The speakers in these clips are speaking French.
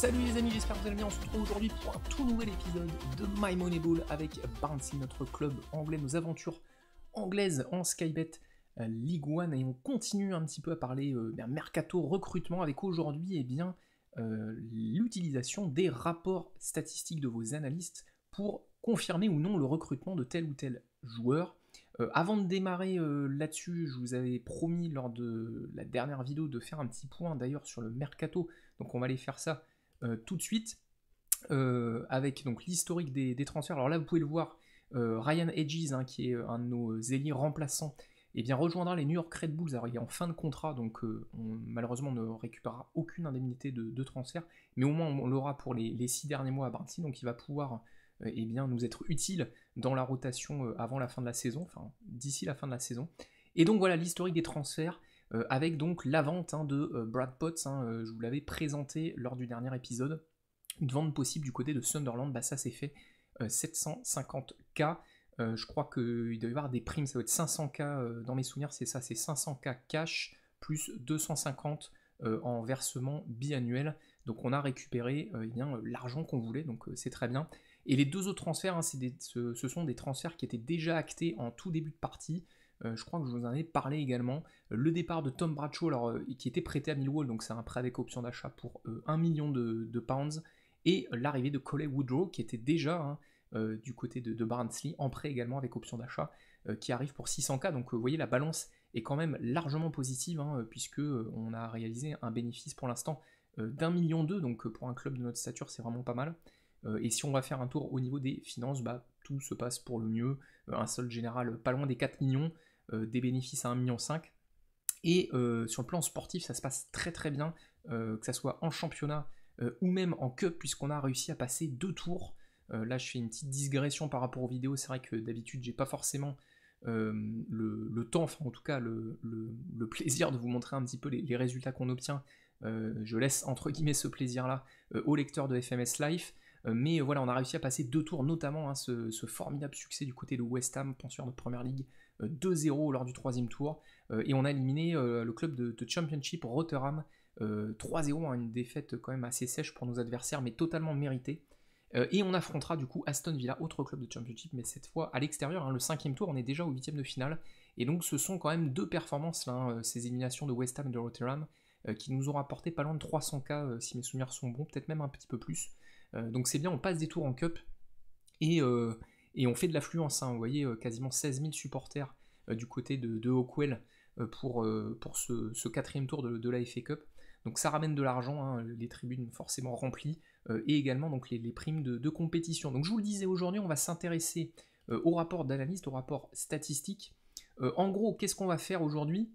Salut les amis, j'espère que vous allez bien. On se retrouve aujourd'hui pour un tout nouvel épisode de My Money Ball avec Barnsley, notre club anglais, nos aventures anglaises en Skybet euh, League One. Et on continue un petit peu à parler euh, ben, mercato recrutement avec aujourd'hui eh bien euh, l'utilisation des rapports statistiques de vos analystes pour confirmer ou non le recrutement de tel ou tel joueur. Avant de démarrer là-dessus, je vous avais promis lors de la dernière vidéo de faire un petit point d'ailleurs sur le mercato, donc on va aller faire ça tout de suite. avec donc l'historique des, transferts. Alors là, vous pouvez le voir, Ryan Edges, hein, qui est un de nos ailiers remplaçants, eh bien, rejoindra les New York Red Bulls. Alors, il est en fin de contrat, donc on, malheureusement, on ne récupérera aucune indemnité de, transfert, mais au moins on l'aura pour les, six derniers mois à Barnsley, donc il va pouvoir euh, eh bien, nous être utile dans la rotation euh, avant la fin de la saison, enfin d'ici la fin de la saison. Et donc voilà l'historique des transferts euh, avec donc la vente hein, de Brad Potts, hein, je vous l'avais présenté lors du dernier épisode, une vente possible du côté de Sunderland, bah ça c'est fait 750k. je crois qu'il doit y avoir des primes, ça doit être 500k dans mes souvenirs, c'est ça, c'est 500k cash plus 250 en versement biannuel. Donc on a récupéré eh l'argent qu'on voulait, donc c'est très bien. Et les deux autres transferts, hein, ce, sont des transferts qui étaient déjà actés en tout début de partie. Euh, je crois que je vous en ai parlé également. Le départ de Tom Bradshaw, alors, euh, qui était prêté à Millwall, donc c'est un prêt avec option d'achat pour 1 euh, million de, pounds. Et l'arrivée de Coley Woodrow, qui était déjà hein, du côté de, Barnsley, en prêt également avec option d'achat, qui arrive pour 600K. Donc vous voyez, la balance est quand même largement positive, hein, puisque on a réalisé un bénéfice pour l'instant d'un million d'eux, donc pour un club de notre stature, c'est vraiment pas mal. Euh, et si on va faire un tour au niveau des finances, bah, tout se passe pour le mieux. Euh, un solde général pas loin des 4 millions, euh, des bénéfices à 1,5 million. Et sur le plan sportif, ça se passe très très bien, que ce soit en championnat ou même en cup, puisqu'on a réussi à passer deux tours. là, je fais une petite digression par rapport aux vidéos. C'est vrai que d'habitude, j'ai pas forcément le, temps, enfin en tout cas le, plaisir de vous montrer un petit peu les, résultats qu'on obtient. je laisse entre guillemets ce plaisir-là aux lecteurs de FMS Life. Euh, mais voilà, on a réussi à passer deux tours, notamment hein, ce, formidable succès du côté de West Ham, penseur de Première Ligue, 2-0 euh, lors du troisième tour. Euh, et on a éliminé le club de, Championship Rotherham 3-0, hein, une défaite quand même assez sèche pour nos adversaires, mais totalement méritée. et on affrontera du coup Aston Villa, autre club de Championship, mais cette fois à l'extérieur. Hein, le cinquième tour, on est déjà au huitième de finale. Et donc ce sont quand même deux performances, là, ces éliminations de West Ham et de Rotherham, qui nous ont rapporté pas loin de 300k, si mes souvenirs sont bons, peut-être même un petit peu plus. Euh, donc c'est bien, on passe des tours en cup et, euh, on fait de l'affluence. Hein. vous voyez, euh, quasiment 16 000 supporters du côté de, de Hawkwell pour, pour ce, quatrième tour de, la FA Cup. Donc ça ramène de l'argent, hein, les tribunes forcément remplies, et également donc les, primes de, compétition. Donc je vous le disais aujourd'hui, on va s'intéresser au rapport d'analyste, au rapport statistique. en gros, qu'est-ce qu'on va faire aujourd'hui?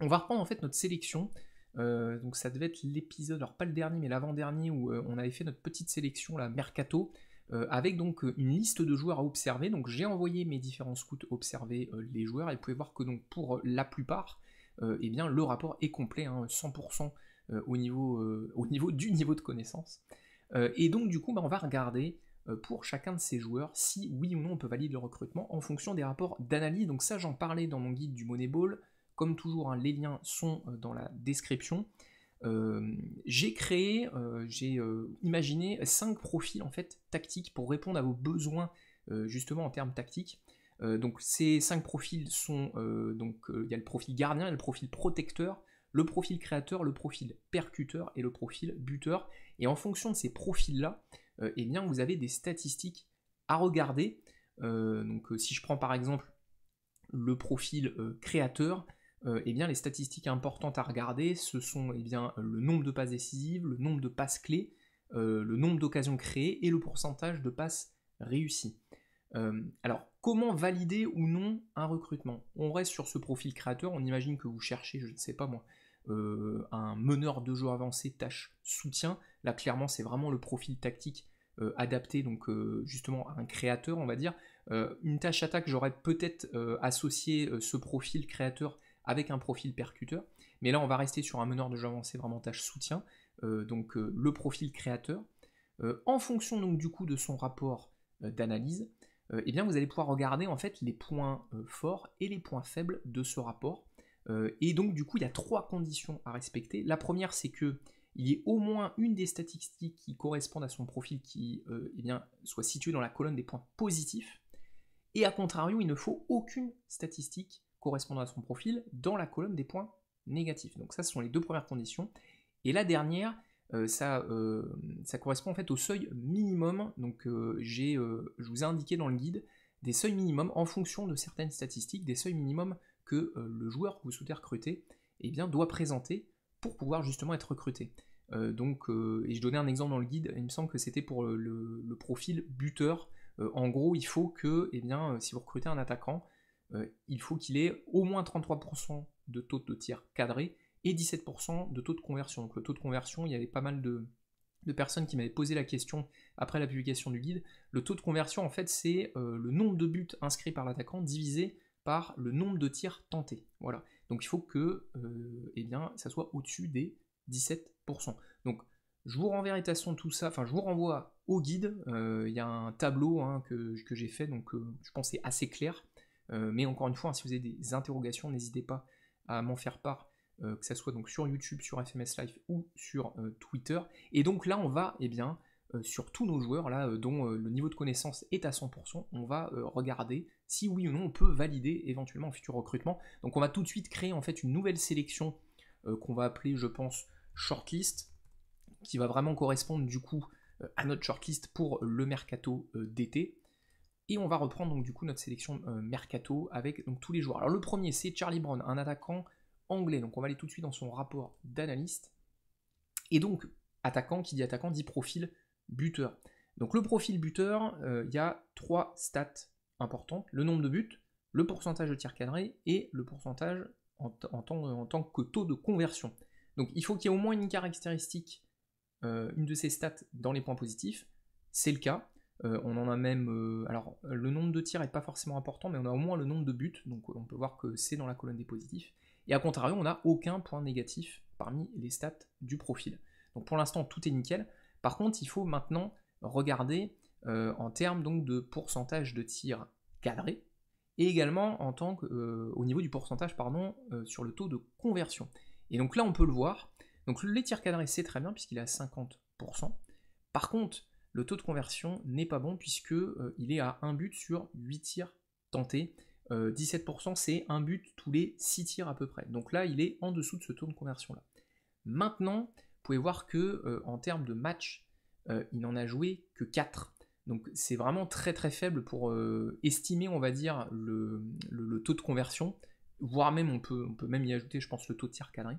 On va reprendre en fait notre sélection euh, donc ça devait être l'épisode, alors pas le dernier, mais l'avant-dernier où euh, on avait fait notre petite sélection, la Mercato, euh, avec donc une liste de joueurs à observer. Donc j'ai envoyé mes différents scouts observer les joueurs, et vous pouvez voir que donc pour la plupart, eh bien, le rapport est complet, 100% hein, au, niveau, au niveau du niveau de connaissance. et donc du coup, bah, on va regarder pour chacun de ces joueurs si oui ou non on peut valider le recrutement en fonction des rapports d'analyse. Donc ça j'en parlais dans mon guide du Moneyball. Comme toujours, hein, les liens sont euh, dans la description. Euh, j'ai créé, euh, j'ai imaginé cinq profils en fait tactiques pour répondre à vos besoins justement en termes tactiques. donc ces cinq profils sont donc il y a le profil gardien, le profil protecteur, le profil créateur, le profil percuteur et le profil buteur. Et en fonction de ces profils-là, eh bien vous avez des statistiques à regarder. donc si je prends par exemple le profil créateur, euh, eh bien, les statistiques importantes à regarder, ce sont eh le nombre de passes décisives, le nombre de passes clés, euh, le nombre d'occasions créées et le pourcentage de passes réussies. Euh, alors, comment valider ou non un recrutement? On reste sur ce profil créateur, on imagine que vous cherchez, je ne sais pas moi, un meneur de jeu avancé, tâche soutien. Là, clairement, c'est vraiment le profil tactique adapté, donc justement à un créateur, on va dire. une tâche attaque, j'aurais peut-être associé ce profil créateur avec un profil percuteur. Mais là, on va rester sur un meneur de jeu avancé vraiment tâche soutien, euh, donc euh, le profil créateur. Euh, en fonction donc du coup de son rapport d'analyse, eh bien vous allez pouvoir regarder en fait les points forts et les points faibles de ce rapport. et donc du coup, il y a trois conditions à respecter. La première, c'est que il y ait au moins une des statistiques qui correspondent à son profil qui eh soit située dans la colonne des points positifs. Et à contrario, il ne faut aucune statistique correspondant à son profil dans la colonne des points négatifs. Donc ça, ce sont les deux premières conditions. Et la dernière, ça, ça, correspond en fait au seuil minimum. Donc j'ai, je vous ai indiqué dans le guide des seuils minimums en fonction de certaines statistiques, des seuils minimums que le joueur que vous souhaitez recruter eh bien, doit présenter pour pouvoir justement être recruté. Euh, donc, euh, et je donnais un exemple dans le guide, il me semble que c'était pour le, profil buteur. Euh, en gros, il faut que, eh bien, si vous recrutez un attaquant, il faut qu'il ait au moins 33% de taux de tir cadré et 17% de taux de conversion. Donc le taux de conversion, il y avait pas mal de, personnes qui m'avaient posé la question après la publication du guide. Le taux de conversion, en fait, c'est le nombre de buts inscrits par l'attaquant divisé par le nombre de tirs tentés. Voilà. Donc il faut que euh, eh bien, ça soit au-dessus des 17%. Donc je vous renverrai tout ça, enfin je vous renvoie au guide, euh, il y a un tableau hein, que, j'ai fait, donc euh, je pense c'est assez clair. Mais encore une fois, hein, si vous avez des interrogations, n'hésitez pas à m'en faire part, que ce soit donc sur YouTube, sur FMS Live ou sur Twitter. Et donc là, on va eh bien, euh, sur tous nos joueurs là euh, dont euh, le niveau de connaissance est à 100%, on va regarder si oui ou non on peut valider éventuellement un futur recrutement. Donc on va tout de suite créer en fait une nouvelle sélection qu'on va appeler je pense shortlist qui va vraiment correspondre du coup à notre shortlist pour le mercato d'été. Et on va reprendre donc du coup notre sélection mercato avec tous les joueurs. Alors le premier c'est Charlie Brown, un attaquant anglais. Donc on va aller tout de suite dans son rapport d'analyste. Et donc attaquant, qui dit attaquant dit profil buteur. Donc le profil buteur, euh, il y a trois stats importantes, le nombre de buts, le pourcentage de tir cadré et le pourcentage en, tant, que taux de conversion. Donc il faut qu'il y ait au moins une caractéristique, euh, une de ces stats dans les points positifs. C'est le cas. Euh, on en a même. alors, le nombre de tirs n'est pas forcément important, mais on a au moins le nombre de buts. Donc, on peut voir que c'est dans la colonne des positifs. Et à contrario, on n'a aucun point négatif parmi les stats du profil. Donc, pour l'instant, tout est nickel. Par contre, il faut maintenant regarder euh, en termes donc de pourcentage de tir cadré et également en tant que, euh, au niveau du pourcentage pardon, euh, sur le taux de conversion. Et donc là, on peut le voir. Donc les tirs cadrés, c'est très bien puisqu'il est à 50%. Par contre, le taux de conversion n'est pas bon puisqu'il est à 1 but sur 8 tirs tentés. 17% c'est un but tous les 6 tirs à peu près. Donc là, il est en dessous de ce taux de conversion là. Maintenant, pouvez voir que euh, en termes de match, euh, il n'en a joué que 4. Donc c'est vraiment très très faible pour euh, estimer, on va dire, le, taux de conversion. Voire même, on peut, on peut même y ajouter, je pense, le taux de tir cadré.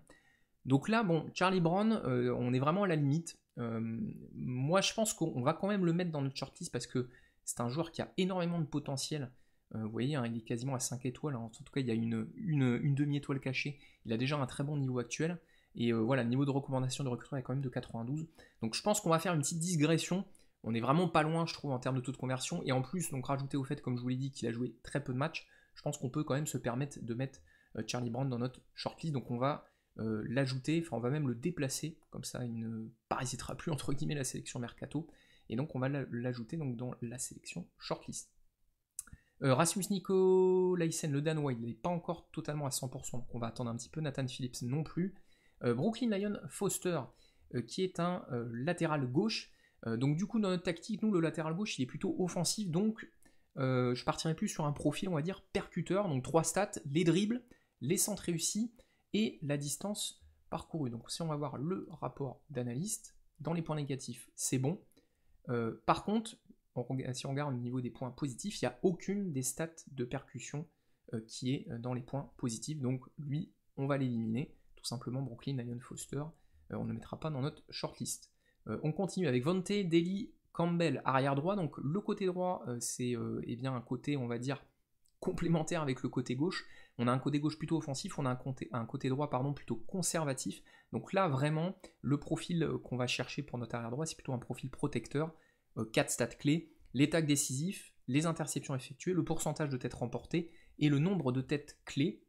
Donc là, bon, Charlie Brown, on est vraiment à la limite. Moi, je pense qu'on va quand même le mettre dans notre shortlist parce que c'est un joueur qui a énormément de potentiel. vous voyez, hein, il est quasiment à 5 étoiles. Hein. En tout cas, il y a une, demi-étoile cachée. Il a déjà un très bon niveau actuel. Et euh, voilà, le niveau de recommandation de recrutement est quand même de 92. Donc je pense qu'on va faire une petite digression. On est vraiment pas loin, je trouve, en termes de taux de conversion. Et en plus, donc rajouter au fait, comme je vous l'ai dit, qu'il a joué très peu de matchs, je pense qu'on peut quand même se permettre de mettre euh, Charlie Brown dans notre shortlist. Donc on va euh, l'ajouter, enfin on va même le déplacer, comme ça il ne parasitera plus entre guillemets la sélection Mercato. Et donc on va l'ajouter donc dans la sélection shortlist. Rasmus Nico le Danois, il n'est pas encore totalement à 100%, donc on va attendre un petit peu. Nathan Phillips non plus. Euh, Brooklyn Lion Foster, euh, qui est un euh, latéral gauche. donc du coup, dans notre tactique, nous, le latéral gauche, il est plutôt offensif, donc je partirai plus sur un profil, on va dire, percuteur, donc trois stats, les dribbles, les centres réussis et la distance parcourue. Donc si on va voir le rapport d'analyste, dans les points négatifs, c'est bon. par contre, si on regarde au niveau des points positifs, il n'y a aucune des stats de percussion qui est dans les points positifs. Donc lui, on va l'éliminer simplement Brooklyn, Ian Foster, euh, on ne le mettra pas dans notre shortlist. Euh, on continue avec Vonte, Daly, Campbell, arrière droit. Donc le côté droit, euh, c'est eh bien un côté, on va dire, complémentaire avec le côté gauche. On a un côté gauche plutôt offensif, on a un côté, droit pardon, plutôt conservatif. Donc là, vraiment, le profil qu'on va chercher pour notre arrière droit, c'est plutôt un profil protecteur. 4 stats clés, les tags décisifs, les interceptions effectuées, le pourcentage de têtes remportées et le nombre de têtes clés.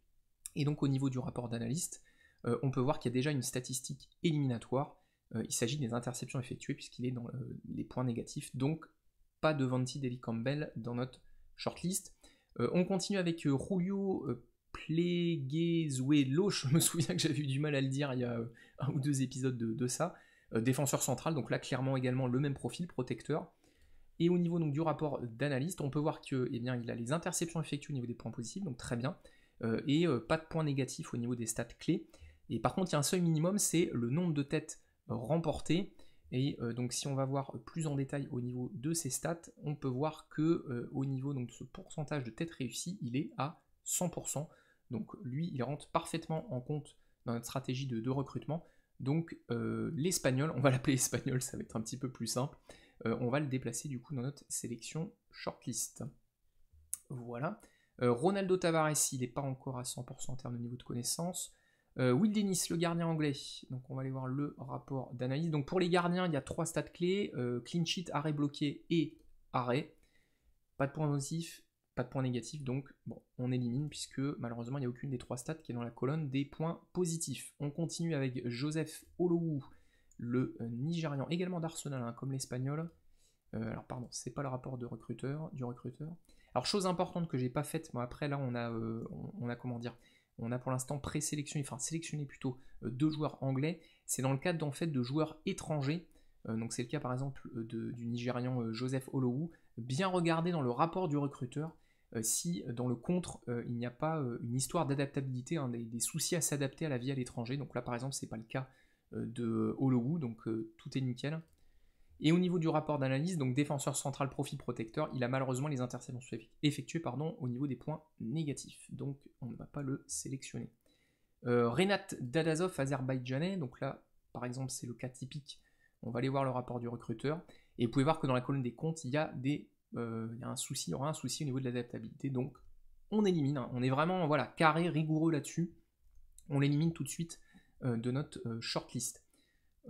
Et donc au niveau du rapport d'analyste, euh, on peut voir qu'il y a déjà une statistique éliminatoire. Euh, il s'agit des interceptions effectuées puisqu'il est dans euh, les points négatifs. Donc pas de Vanti Deli Campbell dans notre shortlist. On continue avec Julio Pleguezuelo. Je me souviens que j'avais eu du mal à le dire il y a un ou deux épisodes de, ça. défenseur central, donc là clairement également le même profil, protecteur. Et au niveau du rapport d'analyste, on peut voir que eh il a les interceptions effectuées au niveau des points positifs, donc très bien, et pas de points négatifs au niveau des stats clés. Et par contre, il y a un seuil minimum, c'est le nombre de têtes remportées. Et donc si on va voir plus en détail au niveau de ces stats, on peut voir que au niveau donc, de ce pourcentage de têtes réussies, il est à 100%. Donc lui, il rentre parfaitement en compte dans notre stratégie de, recrutement. Donc euh, l'espagnol, on va l'appeler espagnol, ça va être un petit peu plus simple. Euh, on va le déplacer du coup dans notre sélection shortlist. Voilà. Euh, Ronaldo Tavares, il n'est pas encore à 100% en termes de niveau de connaissance. Will Dennis, le gardien anglais. Donc on va aller voir le rapport d'analyse. Donc pour les gardiens, il y a trois stats clés clean sheet, arrêt bloqué et arrêt. Pas de point positif, pas de points négatifs, donc bon, on élimine puisque malheureusement il n'y a aucune des trois stats qui est dans la colonne des points positifs. On continue avec Joseph Olowu, le euh, Nigérian, également d'Arsenal, hein, comme l'espagnol. Euh, alors pardon, c'est pas le rapport de recruteur, du recruteur. Alors chose importante que j'ai pas faite, moi après là on a, euh, on, a comment dire, on a pour l'instant présélectionné, enfin sélectionné plutôt deux joueurs anglais. C'est dans le cadre fait de joueurs étrangers. donc c'est le cas par exemple du Nigérian Joseph Olowu. Bien regarder dans le rapport du recruteur euh, si dans le contre, euh, il n'y a pas euh, une histoire d'adaptabilité, hein, des, soucis à s'adapter à la vie à l'étranger. Donc là, par exemple, c'est pas le cas de Hollowwood, donc tout est nickel. Et au niveau du rapport d'analyse, donc défenseur central, profil protecteur, il a malheureusement les interceptions effectuées pardon, au niveau des points négatifs. Donc on ne va pas le sélectionner. Renat Dadazov, azerbaïdjanais, donc là par exemple c'est le cas typique. On va aller voir le rapport du recruteur. Et vous pouvez voir que dans la colonne des comptes, il y a euh, un souci, il y aura un souci au niveau de l'adaptabilité. Donc on élimine, hein. on est vraiment voilà, carré, rigoureux là-dessus. On l'élimine tout de suite euh, de notre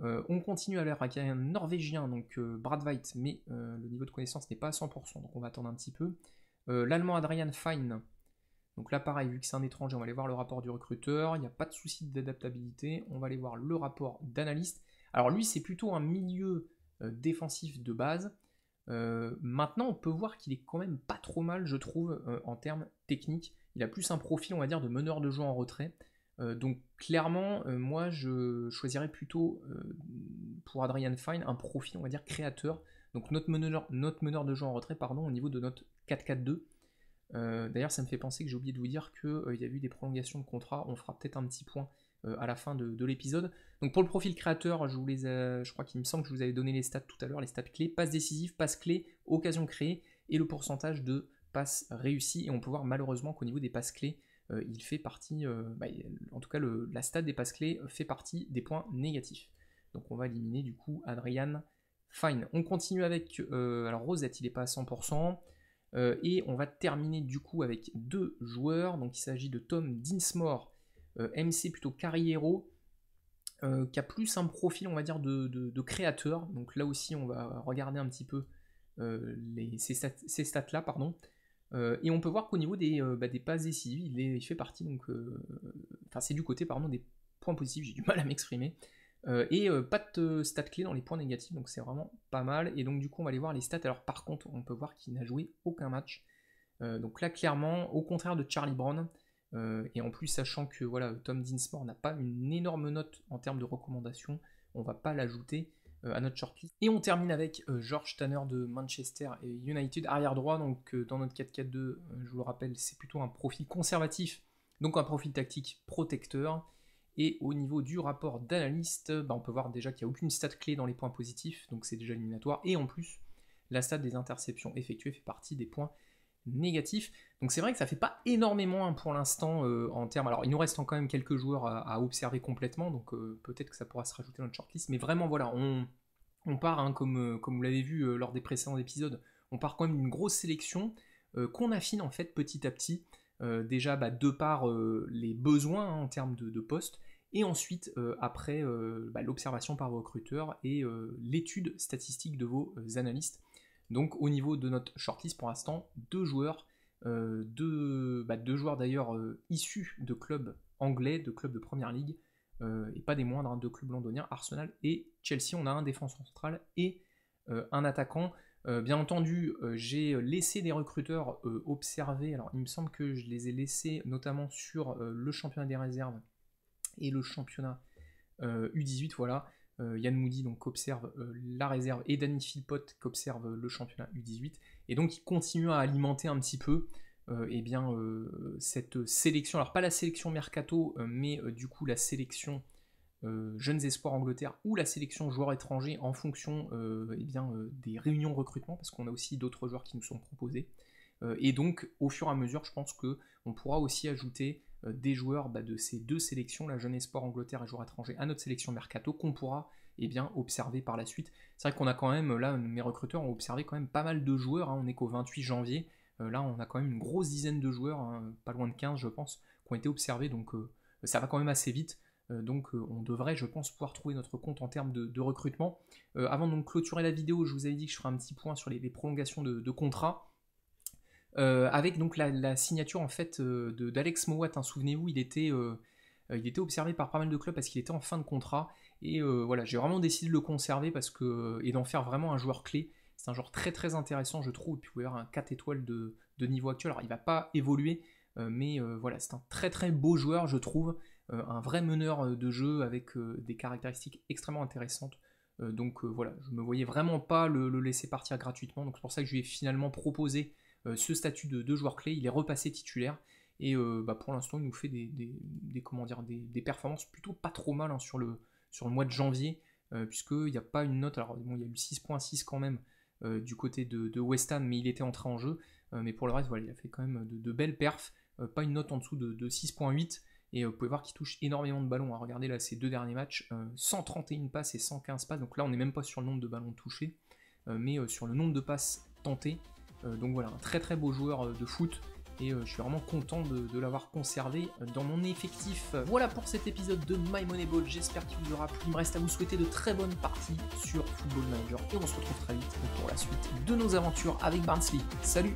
euh, on continue l'heure avec un norvégien, donc White, mais le niveau de connaissance n'est pas à 100%, donc on va attendre un petit peu. L'allemand Adrian Fein, donc là pareil, vu que c'est un étranger, on va aller voir le rapport du recruteur, il n'y a pas de souci d'adaptabilité, on va aller voir le rapport d'analyste. Alors lui c'est plutôt un milieu défensif de base, euh, maintenant, on peut voir qu'il est quand même pas trop mal, je trouve, euh, en termes techniques. Il a plus un profil, on va dire, de meneur de jeu en retrait. Euh, donc clairement, moi, je choisirais plutôt pour Adrian Fine un profil, on va dire, créateur. Donc notre meneur, de jeu en retrait, pardon, au niveau de notre 4-4-2. D'ailleurs, ça me fait penser que j'ai oublié de vous dire qu'il y a eu des prolongations de contrat. On fera peut-être un petit point euh, à la fin de, l'épisode. Donc pour le profil créateur, je, je crois qu'il me semble que je vous avais donné les stats tout à l'heure, les stats clés, passes décisives, passes clés, occasion créée et le pourcentage de passes réussies. Et on peut voir malheureusement qu'au niveau des passes clés, euh, il fait partie, euh, bah, en tout cas la stat des passes clés fait partie des points négatifs. Donc on va éliminer du coup Adrian Fine. On continue avec, alors Rosette il n'est pas à 100%. et on va terminer du coup avec deux joueurs. Donc il s'agit de Tom Dinsmore euh, MC plutôt Carriero, euh, qui a plus un profil, on va dire, de, créateur. Donc là aussi, on va regarder un petit peu euh, les, ces, stats, là pardon. et on peut voir qu'au niveau des, bah, des passes décisives, il, fait partie, donc, enfin c'est du côté pardon, des points positifs, j'ai du mal à m'exprimer. et pas de stats clés dans les points négatifs, donc c'est vraiment pas mal. Et donc du coup on va aller voir les stats. Alors par contre on peut voir qu'il n'a joué aucun match. donc là clairement, au contraire de Charlie Brown, euh, et en plus, sachant que voilà, Tom Dinsmore n'a pas une énorme note en termes de recommandation, on va pas l'ajouter euh, à notre shortlist. Et on termine avec euh, George Tanner de Manchester United, arrière droit. Donc dans notre 4-4-2, je vous le rappelle, c'est plutôt un profil conservatif, donc un profil tactique protecteur. Et au niveau du rapport d'analyste, bah, on peut voir déjà qu'il n'y a aucune stat clé dans les points positifs, donc c'est déjà éliminatoire. Et en plus, la stat des interceptions effectuées fait partie des points négatif. Donc c'est vrai que ça fait pas énormément hein, pour l'instant euh, en termes. Alors il nous reste quand même quelques joueurs à, observer complètement, donc euh, peut-être que ça pourra se rajouter dans notre shortlist. Mais vraiment voilà, on, part, hein, comme, euh, comme vous l'avez vu lors des précédents épisodes, on part quand même d'une grosse sélection qu'on affine en fait petit à petit. déjà bah, de par les besoins hein, en termes de, de postes, et ensuite après bah, l'observation par vos recruteurs et l'étude statistique de vos analystes. Donc au niveau de notre shortlist pour l'instant, deux joueurs, euh, bah, deux, joueurs d'ailleurs euh, issus de clubs anglais, de clubs de première ligue, euh, et pas des moindres, hein, de clubs londoniens, Arsenal et Chelsea. On a un défenseur central et un attaquant. bien entendu, j'ai laissé des recruteurs observer, alors il me semble que je les ai laissés notamment sur le championnat des réserves et le championnat U18, voilà. Yann Moody donc observe la réserve et Danny Philpott qui observe le championnat U18 et donc il continue à alimenter un petit peu eh bien, cette sélection, alors pas la sélection Mercato, mais du coup la sélection Jeunes Espoirs Angleterre ou la sélection joueurs étrangers en fonction eh bien, des réunions recrutement, parce qu'on a aussi d'autres joueurs qui nous sont proposés. et donc, au fur et à mesure, je pense qu'on pourra aussi ajouter euh, des joueurs bah, de ces deux sélections, la Jeune Sport Angleterre et joueurs étrangers, à notre sélection Mercato, qu'on pourra eh observer par la suite. C'est vrai qu'on a quand même, là, mes recruteurs ont observé quand même pas mal de joueurs, hein. on est qu'au 28 janvier, euh, là on a quand même une grosse dizaine de joueurs, hein, pas loin de 15 je pense, qui ont été observés, donc euh, ça va quand même assez vite. donc on devrait, je pense, pouvoir trouver notre compte en termes de, recrutement. avant de clôturer la vidéo, je vous avais dit que je ferai un petit point sur les, prolongations de, de contrats. Euh, avec donc la, signature en fait euh, d'Alex Mowat. Hein, souvenez-vous, il était, euh, il était observé par pas mal de clubs parce qu'il était en fin de contrat. Et voilà, j'ai vraiment décidé de le conserver parce que et d'en faire vraiment un joueur clé. C'est un joueur très très intéressant, je trouve. Et puis vous un 4 étoiles de, niveau actuel. Alors il va pas évoluer, mais voilà, c'est un très très beau joueur, je trouve. un vrai meneur de jeu avec des caractéristiques extrêmement intéressantes. donc voilà, je me voyais vraiment pas le, le laisser partir gratuitement. Donc c'est pour ça que je lui ai finalement proposé euh, ce statut de, de, joueur clé, il est repassé titulaire. Et euh, bah, pour l'instant, il nous fait des, comment dire, des, performances plutôt pas trop mal hein, sur, le, sur le mois de janvier, euh, puisqu'il n'y a pas une note. Alors, bon, il y a eu 6.6 quand même du côté de, West Ham, mais il était entré en jeu. mais pour le reste, voilà, il a fait quand même de, belles perfs. pas une note en dessous de, 6.8. Et vous pouvez voir qu'il touche énormément de ballons. Regardez là ces deux derniers matchs, 131 passes et 115 passes. Donc là, on n'est même pas sur le nombre de ballons touchés, mais sur le nombre de passes tentées. Euh, donc voilà, un très très beau joueur euh, de foot et euh, je suis vraiment content de, l'avoir conservé dans mon effectif. Voilà pour cet épisode de My Money Ball, j'espère qu'il vous aura plu. Il me reste à vous souhaiter de très bonnes parties sur Football Manager et on se retrouve très vite pour la suite de nos aventures avec Barnsley. Salut